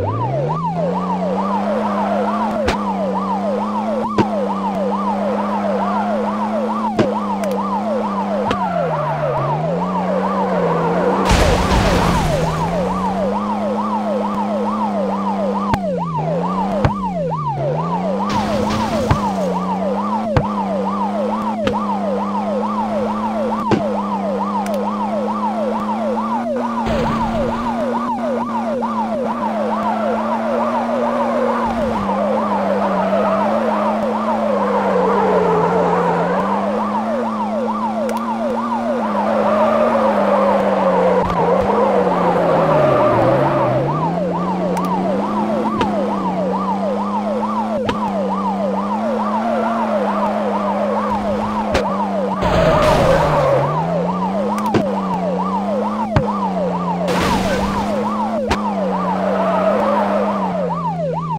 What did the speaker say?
Woo!